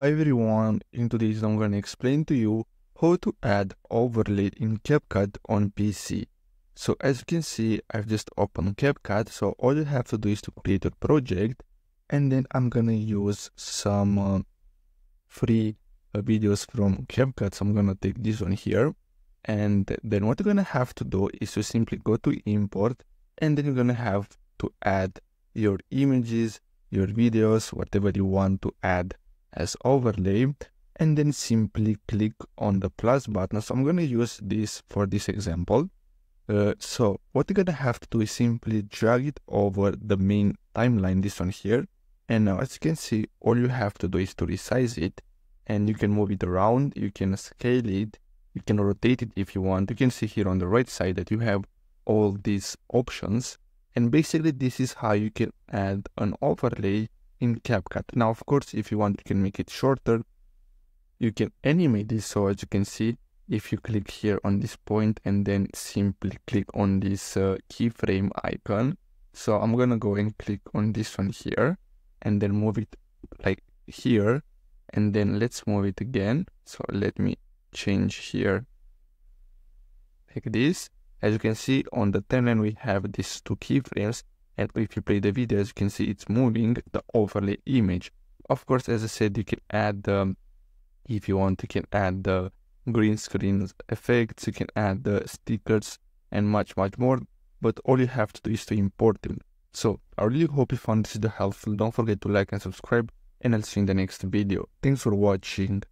Hi everyone, in today's I'm to explain to you how to add overlay in CapCut on PC. So as you can see, I've just opened CapCut, so all you have to do is to create a project and then I'm to use some uh, free uh, videos from CapCut. So I'm to take this one here and then what you're to have to do is to simply go to import and then you're to have to add your images, your videos, whatever you want to add as overlay and then simply click on the plus button. So I'm going to use this for this example. Uh, so what you're going to have to do is simply drag it over the main timeline, this one here. And now as you can see, all you have to do is to resize it and you can move it around. You can scale it. You can rotate it if you want. You can see here on the right side that you have all these options. And basically this is how you can add an overlay in CapCut. Now, of course, if you want, you can make it shorter. You can animate this. So as you can see, if you click here on this point and then simply click on this uh, keyframe icon. So I'm going to go and click on this one here and then move it like here. And then let's move it again. So let me change here like this. As you can see on the timeline, we have these two keyframes and if you play the video as you can see it's moving the overlay image. Of course as i said you can add um, if you want you can add the green screen effects you can add the stickers and much much more. But all you have to do is to import them. So i really hope you found this video helpful. Don't forget to like and subscribe and i'll see you in the next video. Thanks for watching